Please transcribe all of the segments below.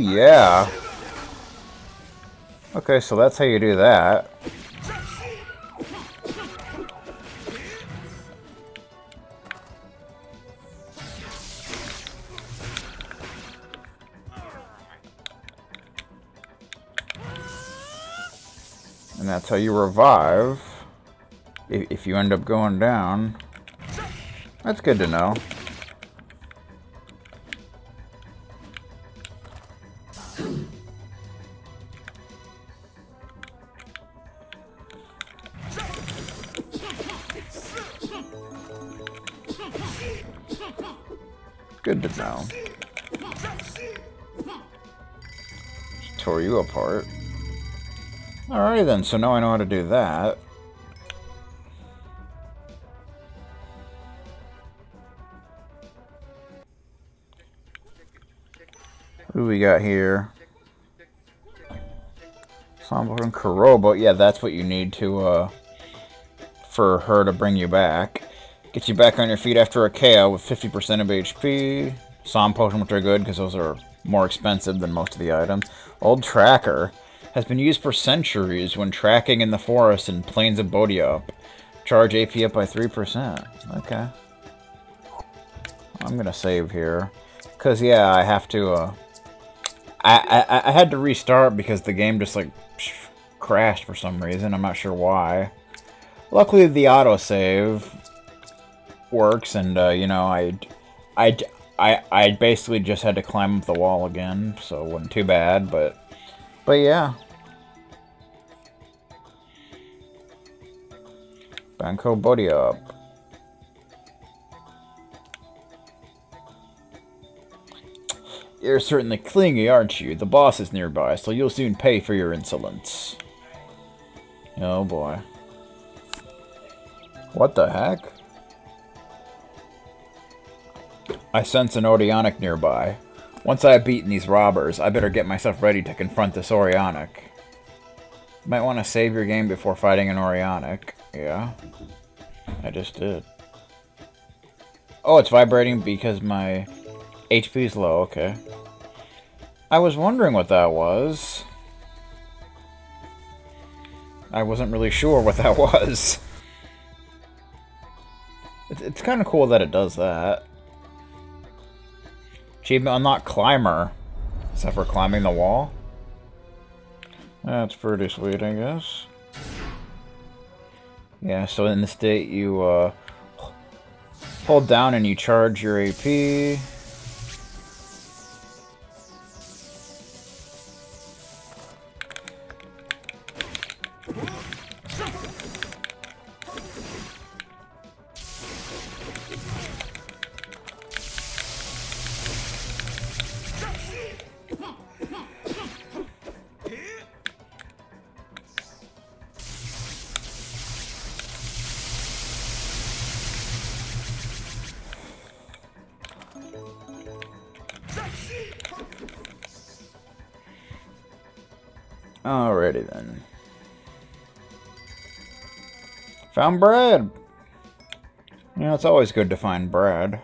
Yeah. Okay, so that's how you do that. And that's how you revive if you end up going down. That's good to know. Good to know. Tore you apart. Alrighty then, so now I know how to do that. Who we got here? Samba and Kurobo. Yeah, that's what you need to, uh, for her to bring you back. Get you back on your feet after a KO with 50% of HP. Psalm Potion, which are good because those are more expensive than most of the items. Old Tracker has been used for centuries when tracking in the forest and plains of Bodiop. Charge AP up by 3%. Okay. I'm gonna save here. Because, yeah, I have to, uh... I, I, I had to restart because the game just, like, crashed for some reason. I'm not sure why. Luckily, the autosave works, and, uh, you know, I... I... I, I basically just had to climb up the wall again, so it wasn't too bad, but but yeah. Banco body up. You're certainly clingy, aren't you? The boss is nearby, so you'll soon pay for your insolence. Oh boy. What the heck? I sense an Aurionic nearby. Once I have beaten these robbers, I better get myself ready to confront this Aurionic. Might want to save your game before fighting an Aurionic. Yeah. I just did. Oh, it's vibrating because my HP is low. Okay. I was wondering what that was. I wasn't really sure what that was. It's, it's kind of cool that it does that. Achievement unlocked climber. Except for climbing the wall. That's pretty sweet, I guess. Yeah, so in the state you uh, hold down and you charge your AP. Alrighty then. Found bread! You know, it's always good to find bread.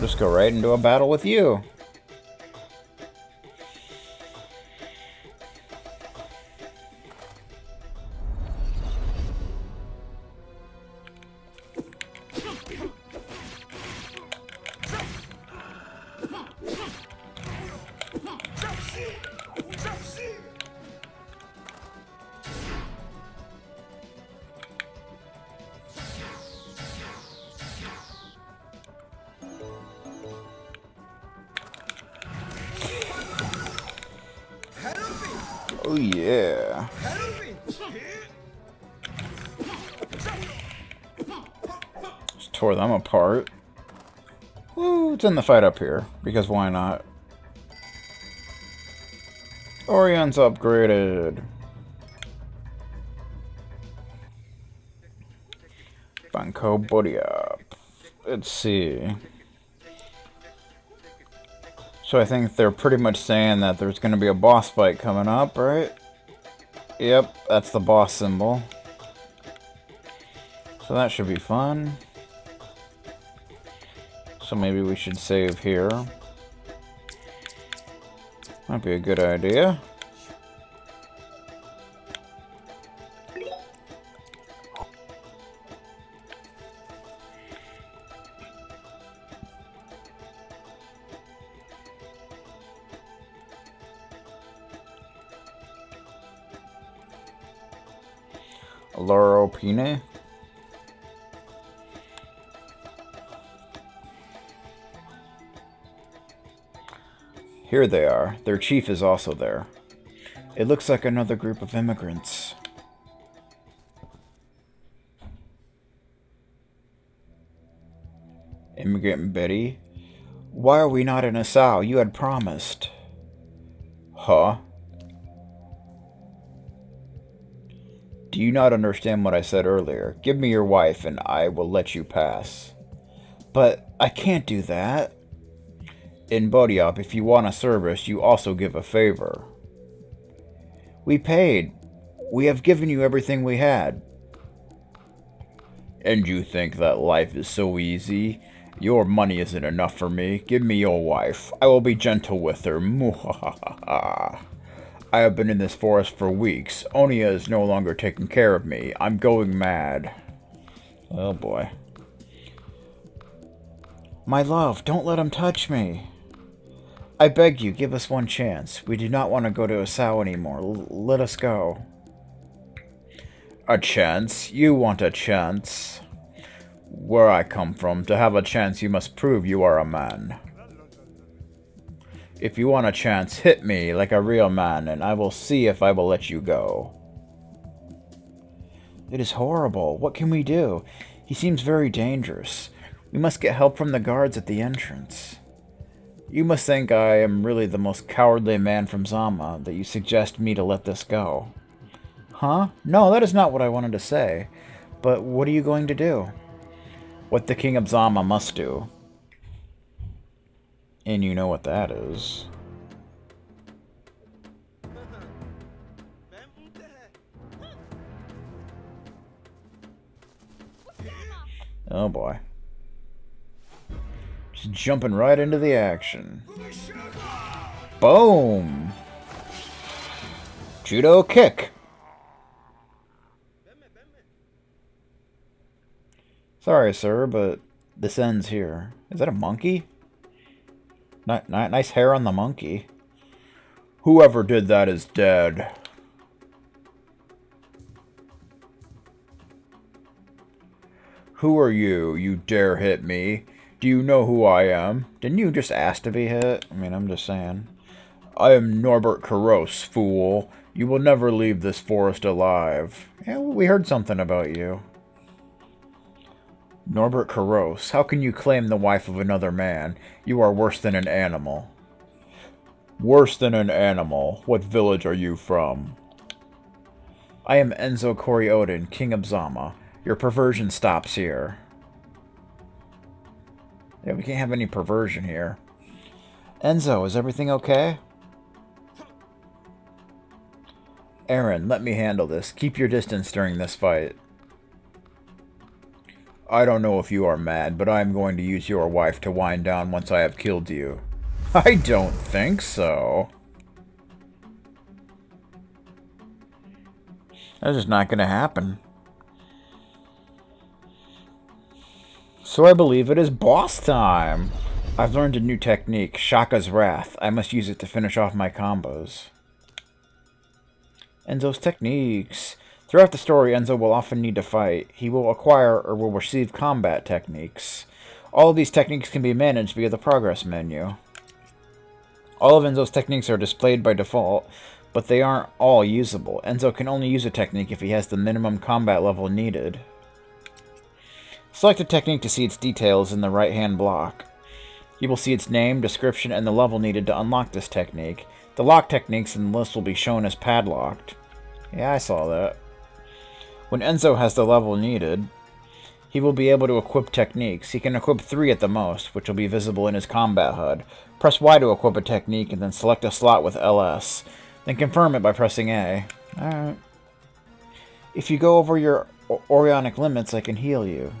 We'll just go right into a battle with you. Oh yeah. Just tore them apart. Woo, it's in the fight up here, because why not? Aurion's upgraded. Banco up Let's see. So I think they're pretty much saying that there's going to be a boss fight coming up, right? Yep, that's the boss symbol. So that should be fun. So maybe we should save here. Might be a good idea. Lauro Pine. Here they are. Their chief is also there. It looks like another group of immigrants. Immigrant Betty? Why are we not in Asau? You had promised. Huh? Do you not understand what I said earlier? Give me your wife and I will let you pass. But I can't do that. In Bodiop, if you want a service, you also give a favor. We paid. We have given you everything we had. And you think that life is so easy? Your money isn't enough for me. Give me your wife. I will be gentle with her. I have been in this forest for weeks. Onia is no longer taking care of me. I'm going mad. Oh boy. My love, don't let him touch me. I beg you, give us one chance. We do not want to go to Asau anymore. L let us go. A chance? You want a chance? Where I come from, to have a chance you must prove you are a man. If you want a chance, hit me like a real man, and I will see if I will let you go. It is horrible. What can we do? He seems very dangerous. We must get help from the guards at the entrance. You must think I am really the most cowardly man from Zama, that you suggest me to let this go. Huh? No, that is not what I wanted to say. But what are you going to do? What the King of Zama must do. And you know what that is. Oh boy. Just jumping right into the action. Boom! Judo kick. Sorry, sir, but this ends here. Is that a monkey? Nice hair on the monkey. Whoever did that is dead. Who are you? You dare hit me? Do you know who I am? Didn't you just ask to be hit? I mean, I'm just saying. I am Norbert Karos, fool. You will never leave this forest alive. Yeah, we heard something about you. Norbert Karos, how can you claim the wife of another man? You are worse than an animal. Worse than an animal. What village are you from? I am Enzo Kori-Odan, King of Zama. Your perversion stops here. Yeah, we can't have any perversion here. Enzo, is everything okay? Erine, let me handle this. Keep your distance during this fight. I don't know if you are mad, but I am going to use your wife to wind down once I have killed you. I don't think so. That's just not going to happen. So I believe it is boss time. I've learned a new technique, Shaka's Wrath. I must use it to finish off my combos. And those techniques. Throughout the story, Enzo will often need to fight. He will acquire or will receive combat techniques. All of these techniques can be managed via the progress menu. All of Enzo's techniques are displayed by default, but they aren't all usable. Enzo can only use a technique if he has the minimum combat level needed. Select a technique to see its details in the right-hand block. You will see its name, description, and the level needed to unlock this technique. The lock techniques in the list will be shown as padlocked. Yeah, I saw that. When Enzo has the level needed, he will be able to equip techniques. He can equip three at the most, which will be visible in his combat HUD. Press Y to equip a technique, and then select a slot with LS. Then confirm it by pressing A. Alright. If you go over your Aurionic limits, I can heal you.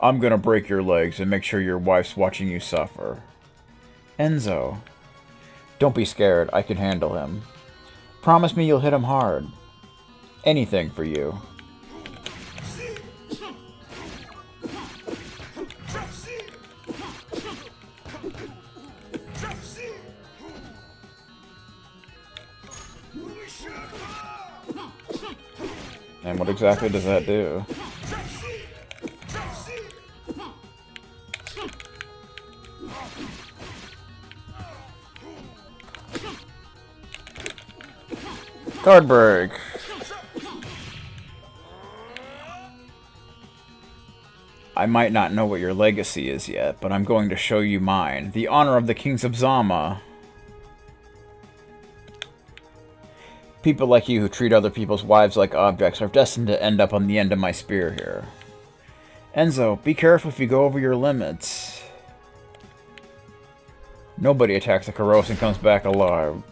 I'm gonna break your legs and make sure your wife's watching you suffer. Enzo. Don't be scared, I can handle him. Promise me you'll hit him hard. Anything for you. What exactly does that do? Guard break. I might not know what your legacy is yet, but I'm going to show you mine. The honor of the kings of Zama. People like you who treat other people's wives like objects are destined to end up on the end of my spear here. Enzo, be careful if you go over your limits. Nobody attacks a Karos and comes back alive.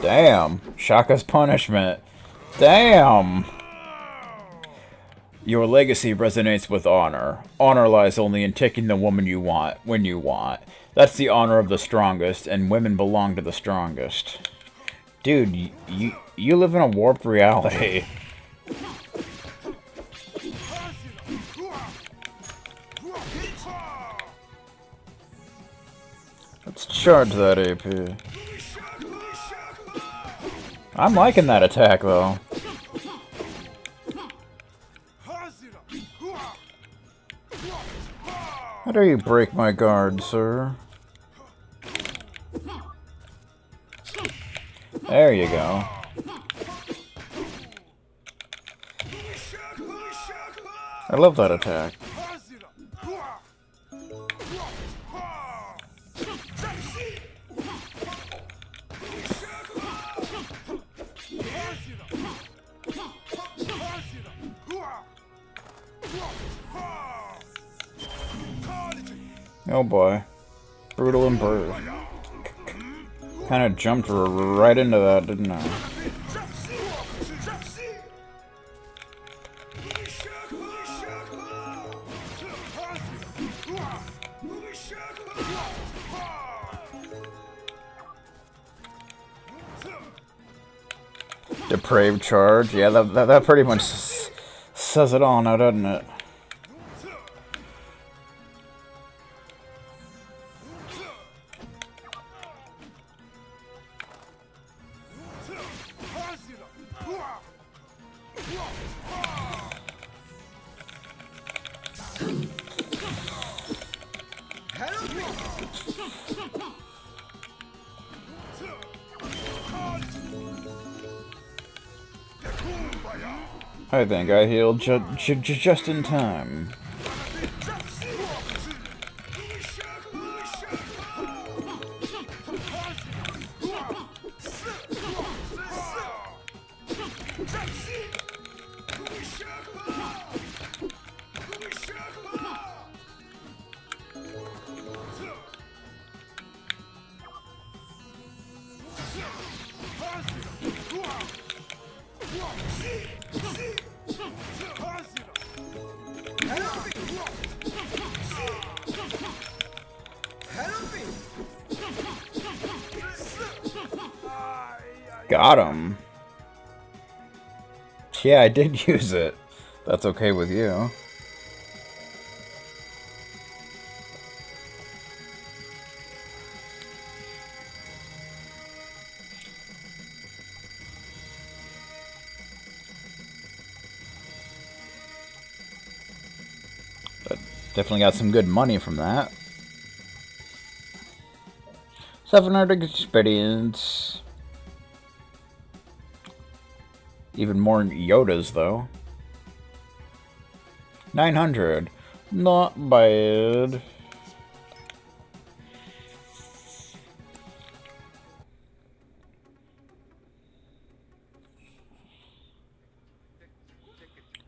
Damn. Shaka's punishment. Damn. Your legacy resonates with honor. Honor lies only in taking the woman you want, when you want. That's the honor of the strongest, and women belong to the strongest. Dude, you, you live in a warped reality. Let's charge that AP. I'm liking that attack, though. Do you break my guard, sir? There you go. I love that attack. Boy. Brutal and bird. Kind of jumped right into that, didn't I? Depraved charge. Yeah, that, that, that pretty much says it all now, doesn't it? Think I healed ju ju just in time. Got him. Yeah, I did use it. That's okay with you. But definitely got some good money from that. 700 experience. Even more Yodas, though. 900. Not bad.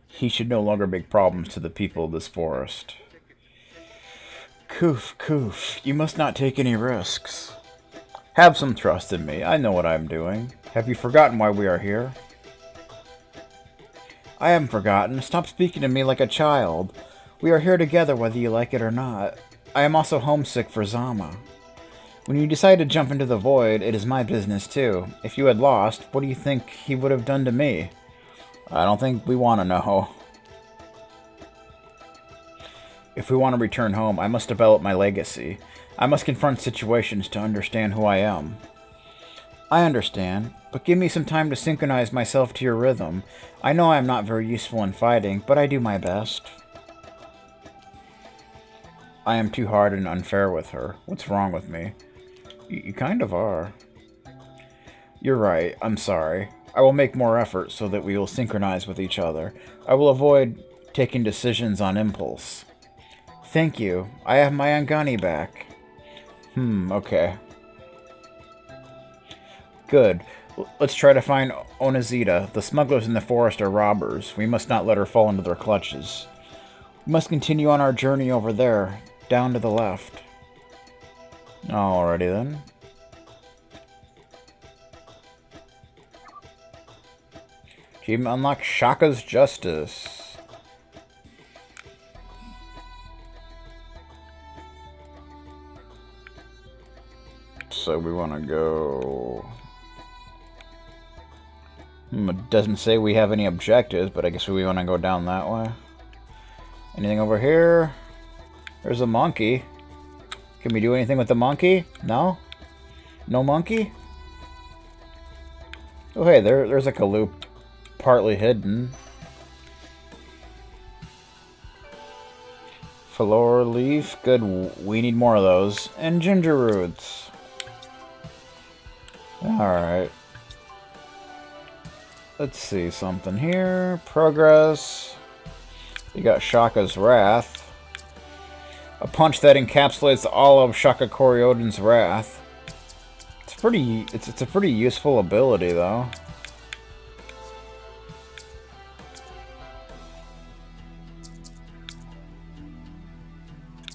He should no longer make problems to the people of this forest. Koof, Koof, you must not take any risks. Have some trust in me. I know what I'm doing. Have you forgotten why we are here? I haven't forgotten. Stop speaking to me like a child. We are here together whether you like it or not. I am also homesick for Zama. When you decide to jump into the void, it is my business too. If you had lost, what do you think he would have done to me? I don't think we want to know. If we want to return home, I must develop my legacy. I must confront situations to understand who I am. I understand, but give me some time to synchronize myself to your rhythm. I know I am not very useful in fighting, but I do my best. I am too hard and unfair with her. What's wrong with me? Y you kind of are. You're right. I'm sorry. I will make more effort so that we will synchronize with each other. I will avoid taking decisions on impulse. Thank you. I have my Angani back. Hmm, okay. Good. Let's try to find Onizita. The smugglers in the forest are robbers. We must not let her fall into their clutches. We must continue on our journey over there, down to the left. Alrighty then. Achievement unlock Shaka's Justice. So we want to go... Hmm, it doesn't say we have any objectives, but I guess we want to go down that way. Anything over here? There's a monkey. Can we do anything with the monkey? No? No monkey? Oh hey, there, there's like a loop partly hidden. Fleur leaf, good. We need more of those. And ginger roots. Alright. Let's see something here. Progress. You got Shaka's Wrath. A punch that encapsulates all of Shaka Kori-Odan's wrath. It's pretty it's it's a pretty useful ability though.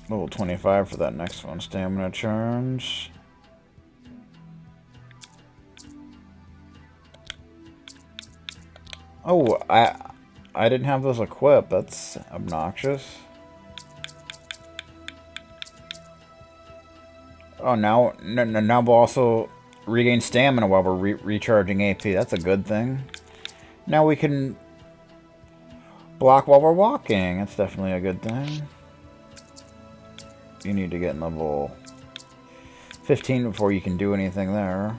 Level 25 for that next one. Stamina charge. Oh, I I didn't have those equipped. That's obnoxious. Oh, now now we'll also regain stamina while we're re recharging AP. That's a good thing. Now we can block while we're walking. That's definitely a good thing. You need to get level 15 before you can do anything there.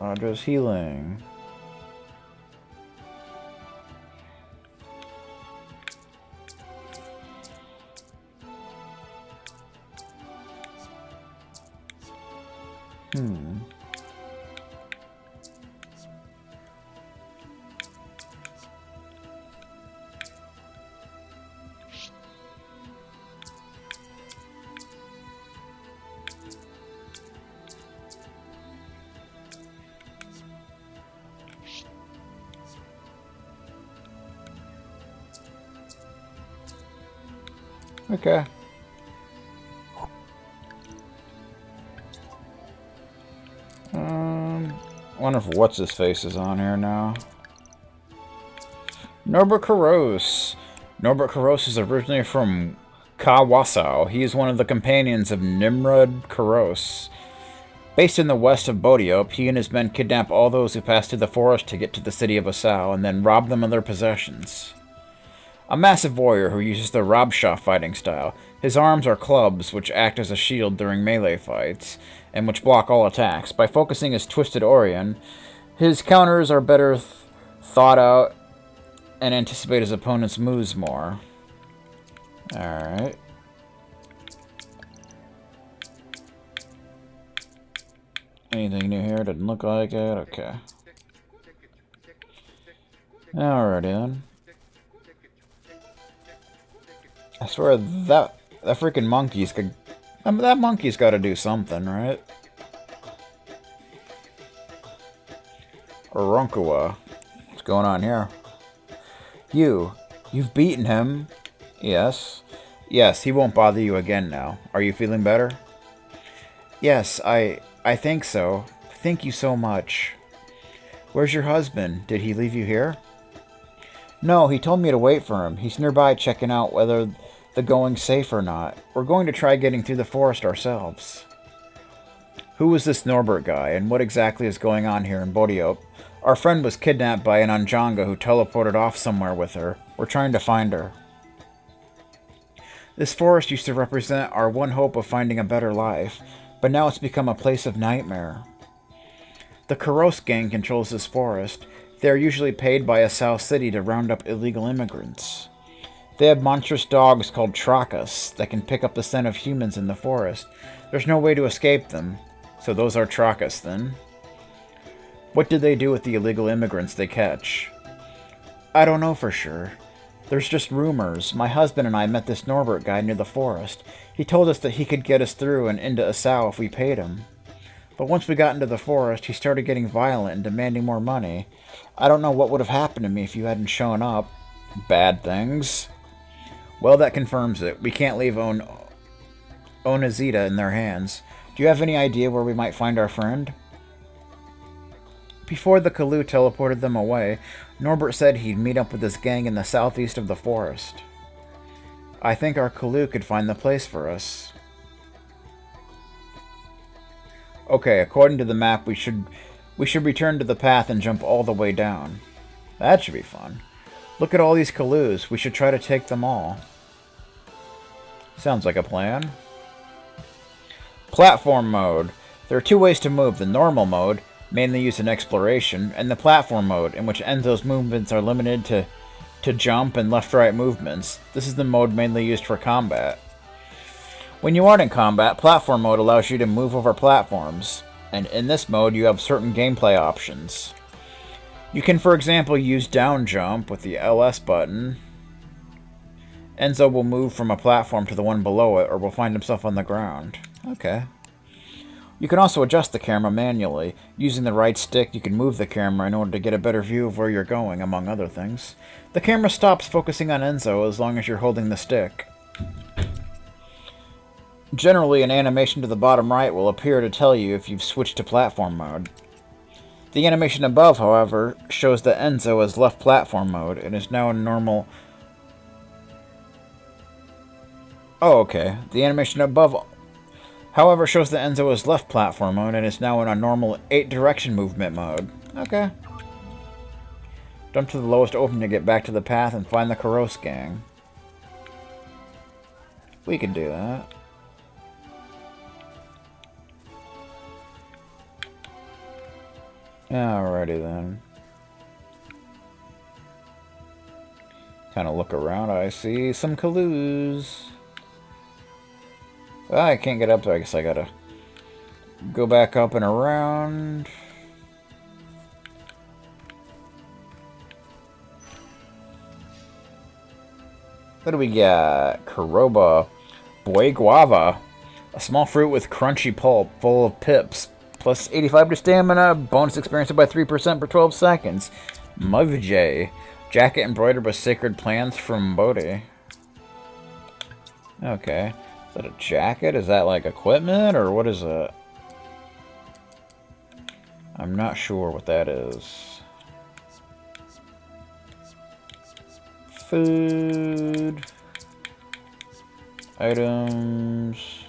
Uh, healing. Hmm. Okay. Um, wonder if what's his face is on here now. Norbert Karos. Norbert Karos is originally from Kawasau. He is one of the companions of Nimrod Karos. Based in the west of Bodiop, he and his men kidnap all those who pass through the forest to get to the city of Asau, and then rob them of their possessions. A massive warrior who uses the Rabsha fighting style. His arms are clubs, which act as a shield during melee fights, and which block all attacks. By focusing his Twisted Aurion, his counters are better th thought out and anticipate his opponent's moves more. Alright. Anything new here? Didn't look like it? Okay. Alrighty then. I swear that that freaking monkey's got that monkey's got to do something, right? Oronkua. What's going on here? You. You've beaten him. Yes. Yes, he won't bother you again now. Are you feeling better? Yes, I... I think so. Thank you so much. Where's your husband? Did he leave you here? No, he told me to wait for him. He's nearby checking out whether the going's safe or not. We're going to try getting through the forest ourselves. Who is this Norbert guy, and what exactly is going on here in Bodiop? Our friend was kidnapped by an Anjanga who teleported off somewhere with her. We're trying to find her. This forest used to represent our one hope of finding a better life, but now it's become a place of nightmare. The Karos gang controls this forest. They are usually paid by a South City to round up illegal immigrants. They have monstrous dogs called Trakas that can pick up the scent of humans in the forest. There's no way to escape them. So those are Trakas, then. What did they do with the illegal immigrants they catch? I don't know for sure. There's just rumors. My husband and I met this Norbert guy near the forest. He told us that he could get us through and into Asau if we paid him. But once we got into the forest, he started getting violent and demanding more money. I don't know what would have happened to me if you hadn't shown up. Bad things. Well, that confirms it. We can't leave On Onizita in their hands. Do you have any idea where we might find our friend? Before the Kalu teleported them away, Norbert said he'd meet up with his gang in the southeast of the forest. I think our Kalu could find the place for us. Okay, according to the map, we should we should return to the path and jump all the way down. That should be fun. Look at all these Kalus. We should try to take them all. Sounds like a plan. Platform mode. There are two ways to move. The normal mode, mainly used in exploration, and the platform mode, in which Enzo's movements are limited to, to jump and left-right movements. This is the mode mainly used for combat. When you aren't in combat, platform mode allows you to move over platforms, and in this mode you have certain gameplay options. You can, for example, use down jump with the LS button. Enzo will move from a platform to the one below it, or will find himself on the ground. Okay. You can also adjust the camera manually. Using the right stick, you can move the camera in order to get a better view of where you're going, among other things. The camera stops focusing on Enzo as long as you're holding the stick. Generally, an animation to the bottom right will appear to tell you if you've switched to platform mode. The animation above, however, shows that Enzo has left platform mode and is now in normal... Oh, okay. The animation above However, shows that Enzo has left platform mode and is now in a normal 8-direction movement mode. Okay. Jump to the lowest opening to get back to the path and find the Karos gang. We can do that. Alrighty then. Kind of look around, I see some. Well, I can't get up there. I guess I gotta go back up and around. What do we got? Karoba. Boy Guava. A small fruit with crunchy pulp, full of pips. Plus 85 to stamina. Bonus experience by 3% for 12 seconds. Muvjay. Jacket embroidered with sacred plants from Bodhi. Okay Is that a jacket? Is that like equipment or what is it? I'm not sure what that is. Food. Items.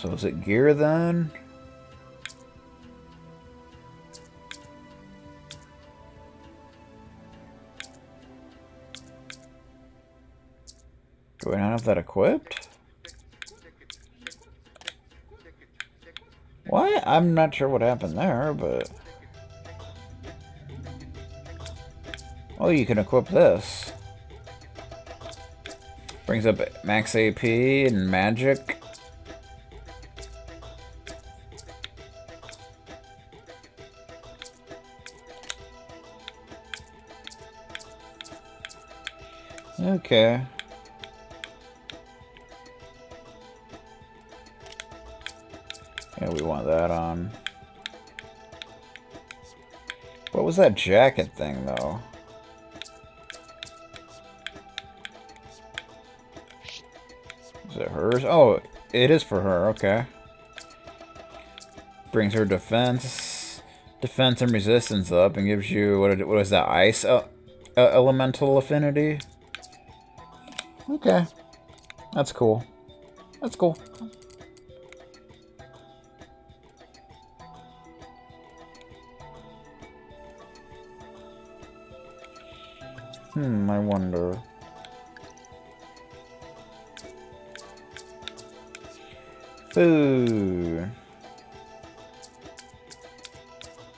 So is it gear then? Do I not have that equipped? Why? I'm not sure what happened there, but... Oh, you can equip this. Brings up max AP and magic. Okay. Yeah, we want that on. What was that jacket thing, though? Is it hers? Oh, it is for her, okay. Brings her defense, defense and resistance up and gives you, what, what is that, ice uh, uh, elemental affinity? Okay. That's cool. That's cool. Hmm, I wonder. Food.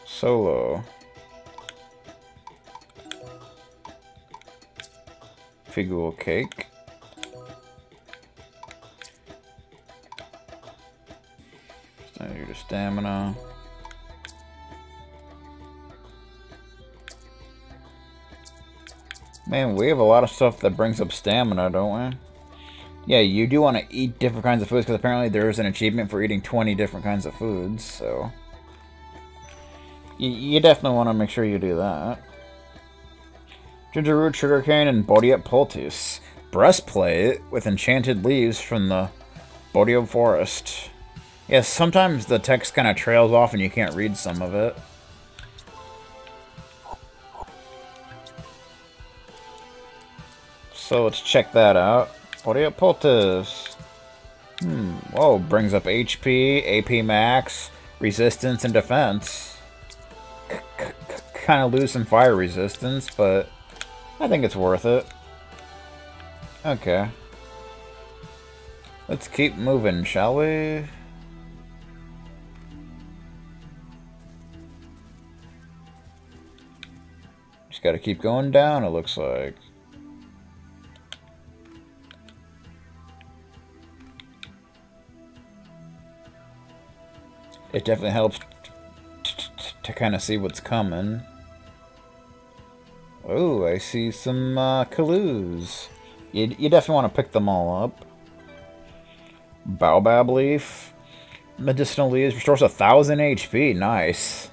Solo. Figure cake. Stamina. Man, we have a lot of stuff that brings up stamina, don't we? Yeah, you do want to eat different kinds of foods, because apparently there is an achievement for eating 20 different kinds of foods, so... You, you definitely want to make sure you do that. Ginger root, sugarcane, and Bodiet poultice. Breastplate with enchanted leaves from the Bodio forest. Yeah, sometimes the text kind of trails off and you can't read some of it. So let's check that out. You poultice? Hmm, whoa, brings up HP, AP max, resistance, and defense. Kind of lose some fire resistance, but I think it's worth it. Okay. Let's keep moving, shall we? Just gotta keep going down, it looks like. it definitely helps to kind of see what's coming. Oh, I see some uh. You, you definitely want to pick them all up. Baobab leaf. Medicinal leaves restores a thousand HP. Nice.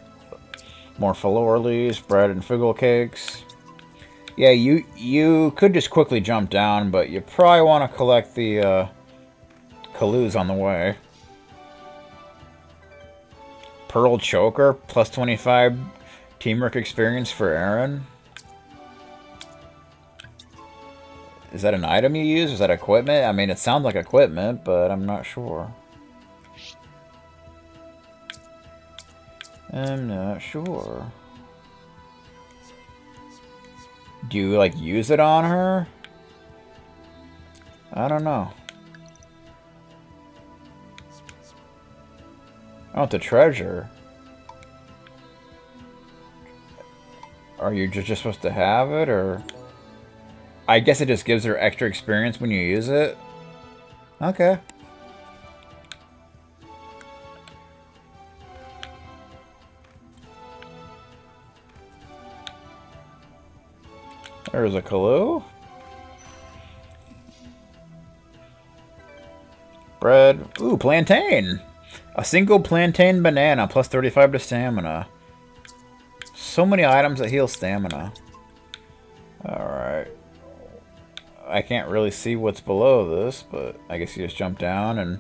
More Falor leaves, bread and figgle cakes. Yeah, you you could just quickly jump down, but you probably want to collect the uh, Kaloos on the way. Pearl Choker, plus 25 teamwork experience for Erine. Is that an item you use? Is that equipment? I mean, it sounds like equipment, but I'm not sure. I'm not sure. Do you, like, use it on her? I don't know. Oh, the treasure. Are you just supposed to have it, or... I guess it just gives her extra experience when you use it? Okay. There's a clue. Bread. Ooh, plantain. A single plantain banana plus 35 to stamina. So many items that heal stamina. Alright. I can't really see what's below this, but I guess you just jump down and